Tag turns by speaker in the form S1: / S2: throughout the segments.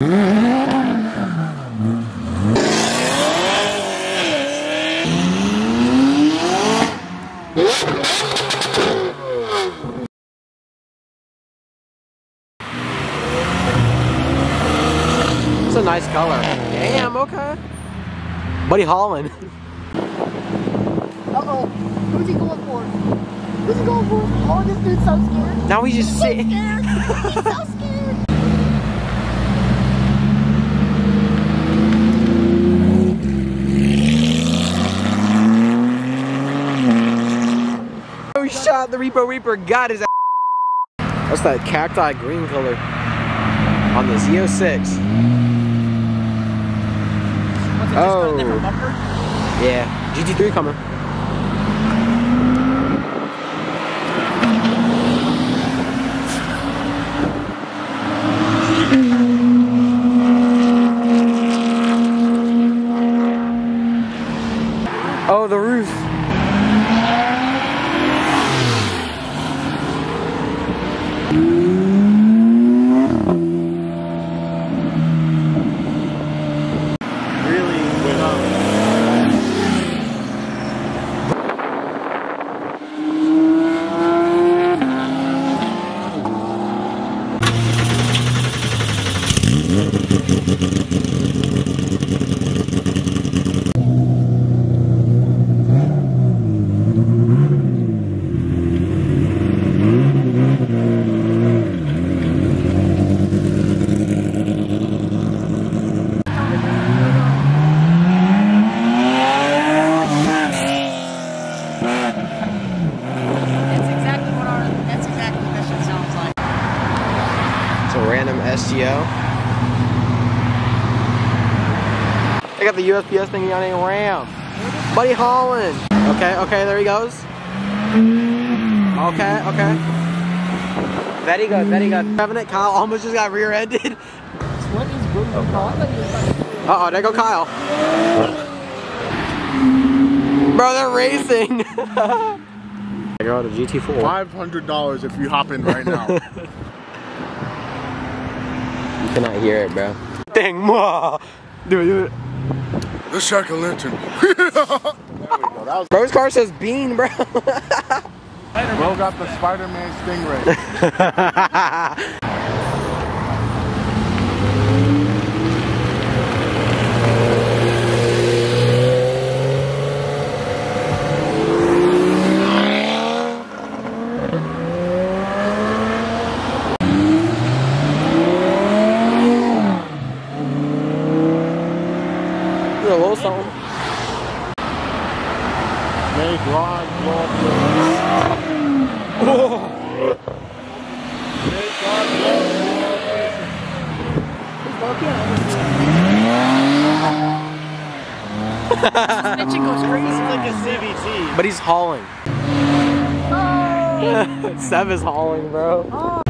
S1: It's a nice color. Damn, okay. Buddy Holland.
S2: Uh-oh. Who's he going for? Who's he going for? Oh, this dude's so scared.
S1: Now we just
S2: He's
S1: sit.
S2: scared. He's so scared.
S1: Shot the Repo Reaper. Got his ass. What's that cacti green color on the Z06? Oh. Yeah, GT3 coming. Oh, the roof.
S3: really went up.
S2: That's exactly what our, that's exactly what this shit sounds like.
S1: It's a random SGO. I got the USPS thingy on a ram. Buddy Holland. Okay, okay, there he goes. Okay, okay. Very good, very good. Revenant Kyle almost just got rear-ended.
S2: What is oh.
S1: Uh oh, there go Kyle. Bro, they're racing. I got a GT4.
S3: Five hundred dollars if you hop in right now.
S1: You cannot hear it, bro. Dang, mwah. Do it, do it.
S3: the Shack of Lantern. there we go. That was
S1: Bro's car says bean, bro.
S3: Bro got the Spider-Man Stingray.
S1: But he's hauling. Oh. Sev is hauling, bro. We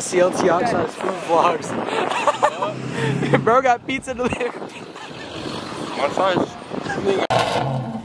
S1: CLT Oxide food vlogs. bro got pizza delivered.
S3: What size?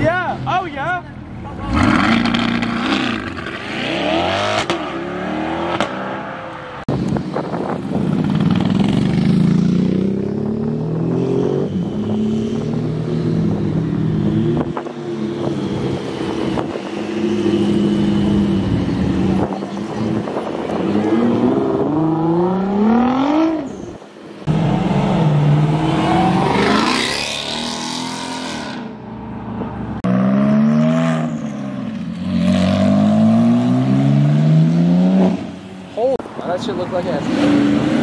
S2: Yeah. Oh yeah.
S1: That shit look like ass.